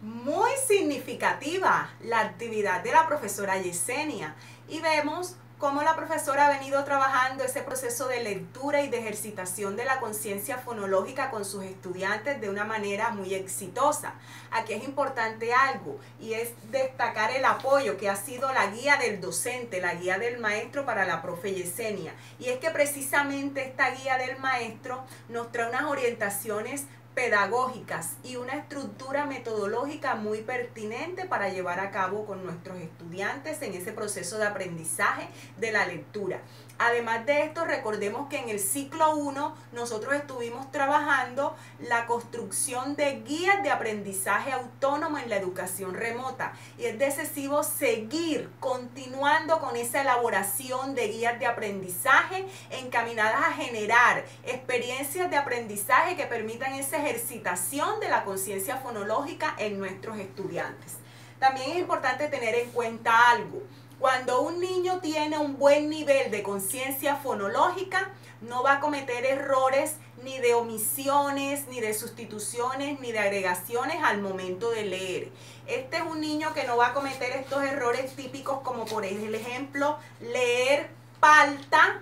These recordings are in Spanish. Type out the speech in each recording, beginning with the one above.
muy significativa la actividad de la profesora Yesenia y vemos cómo la profesora ha venido trabajando ese proceso de lectura y de ejercitación de la conciencia fonológica con sus estudiantes de una manera muy exitosa. Aquí es importante algo y es destacar el apoyo que ha sido la guía del docente, la guía del maestro para la profe Yesenia. Y es que precisamente esta guía del maestro nos trae unas orientaciones pedagógicas y una estructura metodológica muy pertinente para llevar a cabo con nuestros estudiantes en ese proceso de aprendizaje de la lectura. Además de esto, recordemos que en el ciclo 1 nosotros estuvimos trabajando la construcción de guías de aprendizaje autónomo en la educación remota y es decisivo seguir continuando con esa elaboración de guías de aprendizaje encaminadas a generar experiencias de aprendizaje que permitan esa ejercitación de la conciencia fonológica en nuestros estudiantes. También es importante tener en cuenta algo. Cuando un niño tiene un buen nivel de conciencia fonológica, no va a cometer errores ni de omisiones, ni de sustituciones, ni de agregaciones al momento de leer. Este es un niño que no va a cometer estos errores típicos como por ejemplo leer palta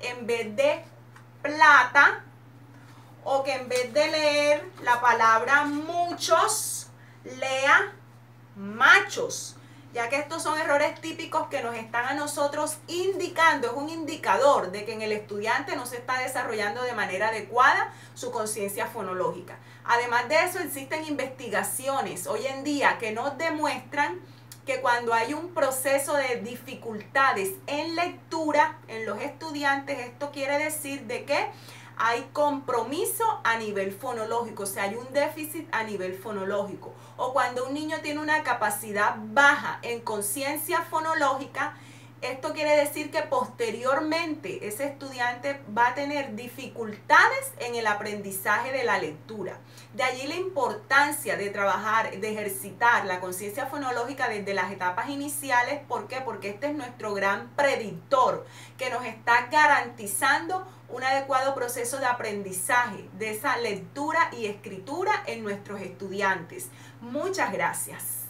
en vez de plata o que en vez de leer la palabra muchos, lea machos ya que estos son errores típicos que nos están a nosotros indicando, es un indicador de que en el estudiante no se está desarrollando de manera adecuada su conciencia fonológica. Además de eso, existen investigaciones hoy en día que nos demuestran que cuando hay un proceso de dificultades en lectura en los estudiantes, esto quiere decir de que hay compromiso a nivel fonológico, o sea, hay un déficit a nivel fonológico. O cuando un niño tiene una capacidad baja en conciencia fonológica, esto quiere decir que posteriormente ese estudiante va a tener dificultades en el aprendizaje de la lectura. De allí la importancia de trabajar, de ejercitar la conciencia fonológica desde las etapas iniciales. ¿Por qué? Porque este es nuestro gran predictor que nos está garantizando un adecuado proceso de aprendizaje de esa lectura y escritura en nuestros estudiantes. Muchas gracias.